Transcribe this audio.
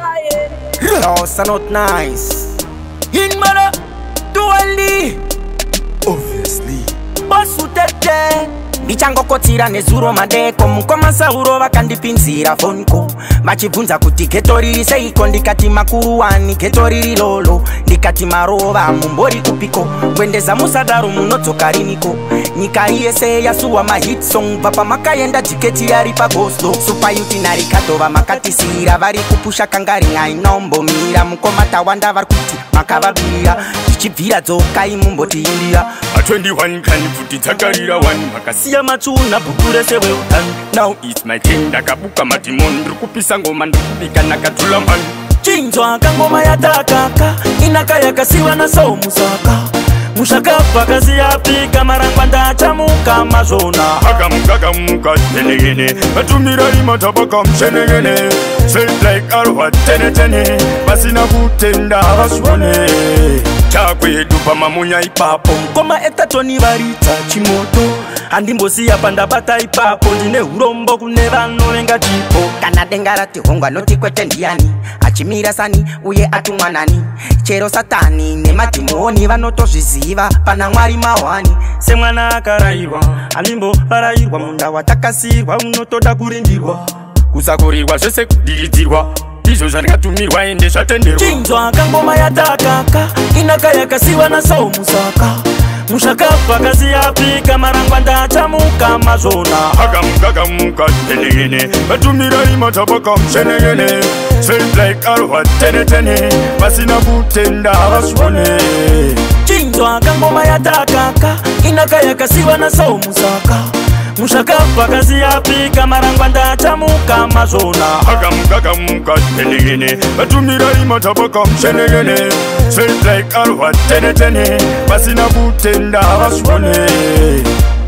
lying. No, so not nice. In mother, dually. Obviously. But so take care. ndichangokotsira nezuro madeko mukoma sauro vakandipinzira fonco vachibvunza kuti geto riri seiko ndikati makuru wani geto riri lolo ndikati marova mumbori kupiko kwendeza musadaro munodzoka riniko nyika iyese yasuwa mahit song bva pamakaenda tiketi yari pagoslo supayuti narikadova makatisiyira vari kupusha kangari ainombomira mukoma tawanda vari kuti makavabira tichibvira dzokai mumbotiindira a21 kani kuti dzakarira 1 makasiya kuita matsuna bhukurese weutano now its my ten ndakabuka madimon ndiri kupisa ngoma ndikubika nakatula mani chinzwa kangoma yatakaka inaka yakasiwa nasau musaka mushakabva kasiyapika marangwa ndachamuka mazvona akamuka kamuka tenegene vatumirai matabaka mushenegene sedlaikarwa tenetene vasina kutenda vasione kuzama munya ipapo mukoma etatoni varita chimoto handimbosiya pandabata ipapo ndine urombo kune vano vengatipo kana denga ratihongwa noti kwete ndiyani achimirasani uye atumwanani chero satani nemadhimoni vanotozviziva pana mwari mahwani semwana akarayirwa handimbovarayirwa munda watakasirwa unotoda kurindirwa kusakurirwa zvese kudiridzirwa ndizvo zvandingatumirwa ende zvatenderwa chinzwaka ngoma yatakaka inaka yakasiwa nasaomusaka mushakabva kasiyapi kamarangwa ndachamuka mazvona akamuka kamuka tenegene vatumirai matabaka mushenegene selike arwa tenetene vasina kutenda havazvone chinzwaka ngoma yatakaka inaka yakasiwa nasaomusaka fushaka pakazi yapika marangwa ndachamuka mazvona akamuka kamuka tenegene vatumirai matabaka mushenegene sedaikarwa tenetene pasina kutenda vazvione